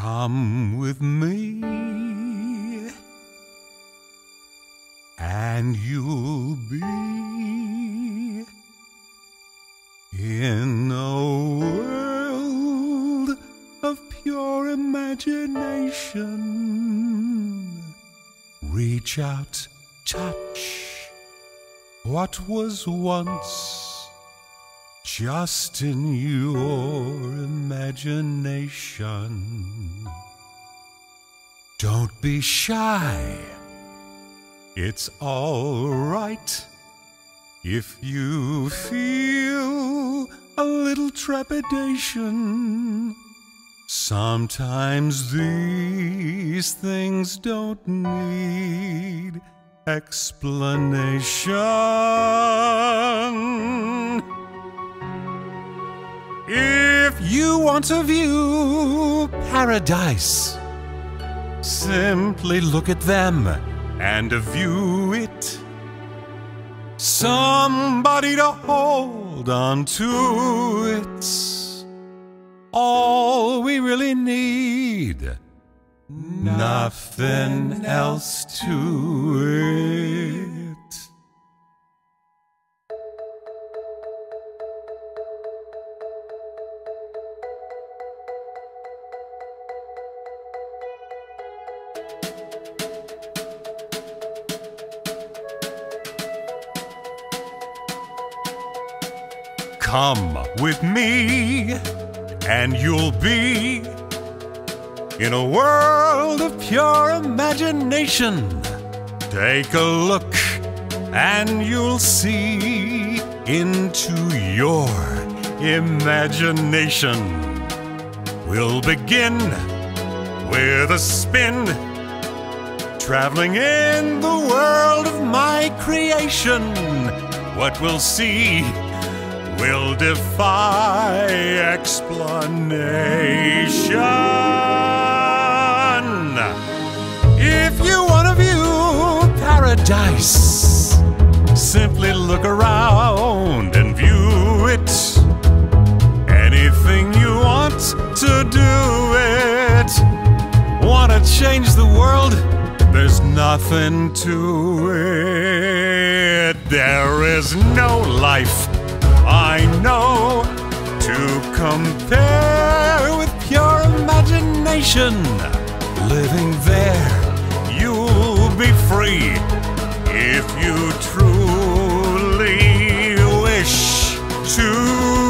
Come with me, and you'll be in a world of pure imagination. Reach out, touch what was once just in your imagination. Don't be shy. It's all right if you feel a little trepidation. Sometimes these things don't need explanation. If you want to view paradise, simply look at them and view it. Somebody to hold on to it's all we really need. Nothing else to it. Come with me, and you'll be in a world of pure imagination. Take a look, and you'll see into your imagination. We'll begin with a spin, traveling in the world of my creation. What we'll see will defy explanation. If you want to view paradise, simply look around and view it. Anything you want to do it. Want to change the world? There's nothing to it. There is no life I know to compare with pure imagination. Living there, you'll be free if you truly wish to